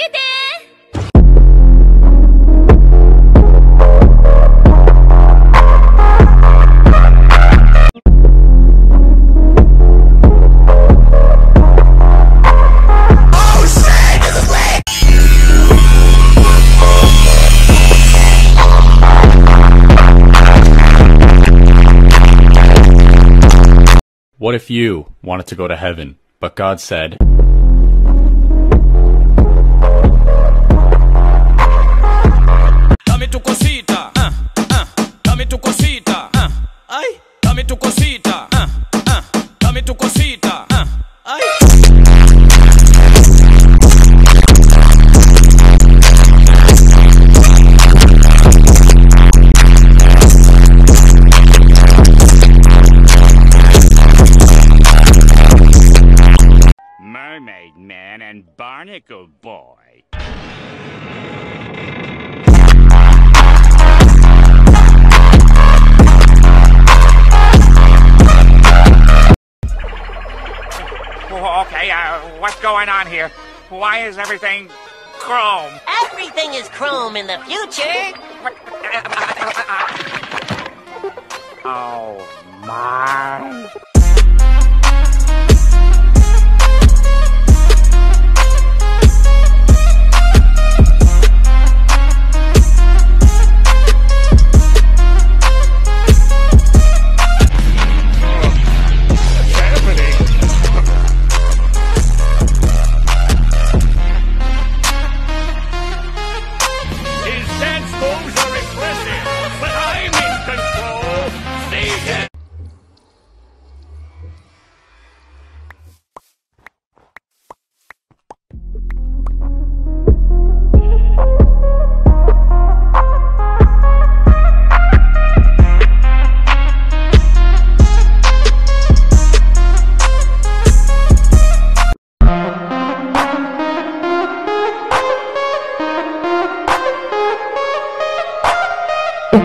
けて「What if you wanted to go to heaven, but God said, tu cosita, ah, ah, dame tu cosita, ah, ay, dame tu cosita, ah, ah, dame tu cosita, ah, ay. Mermaid Man and Barnacle Boy. Okay, uh, what's going on here? Why is everything chrome? Everything is chrome in the future. Oh, my.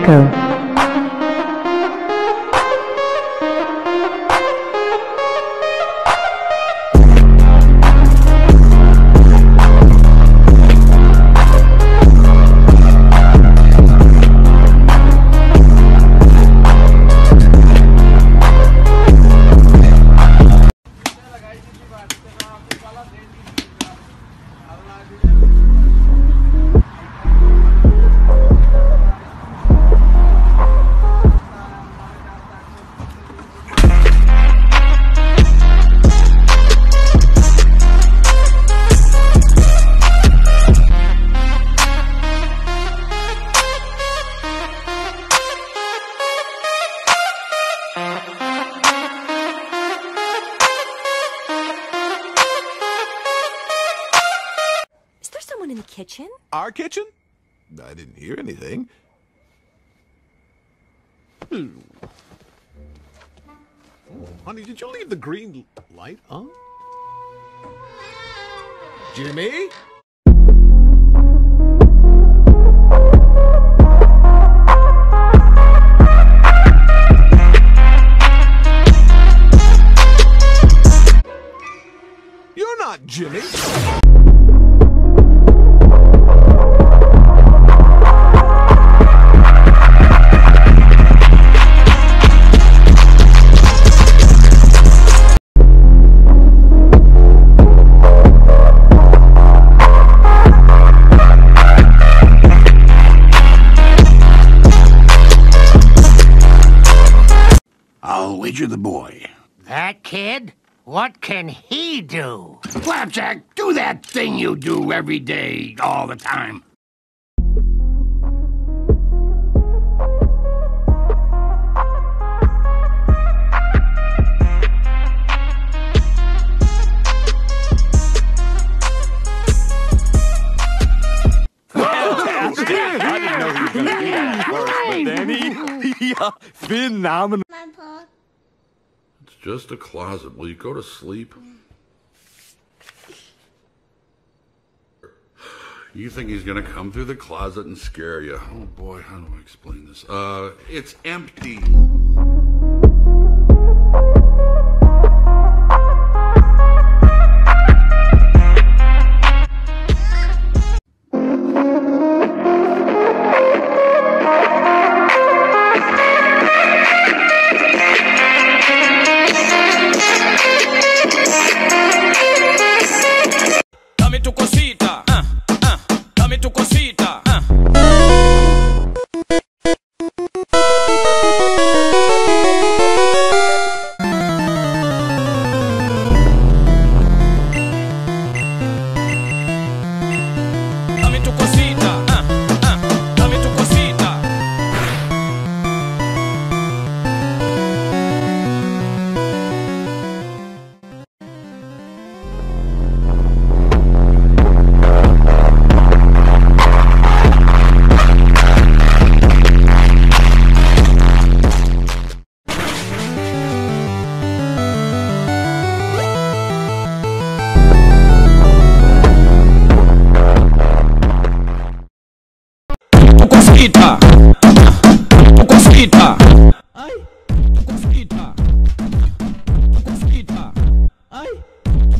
Echo. Kitchen? Our kitchen? I didn't hear anything. Hmm. Honey, did you leave the green light on? Jimmy? You're not Jimmy. I'll wager the boy. That kid? What can he do? Flapjack, do that thing you do every day, all the time. I didn't know he was going to do that at first, but then he, he uh, phenomenal. Just a closet. Will you go to sleep? You think he's gonna come through the closet and scare you? Oh boy, how do I explain this? Uh, it's empty. Confita. Confita. Ai. Confita. Confita. Ai.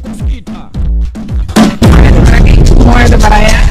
Confita. Moeda para ela.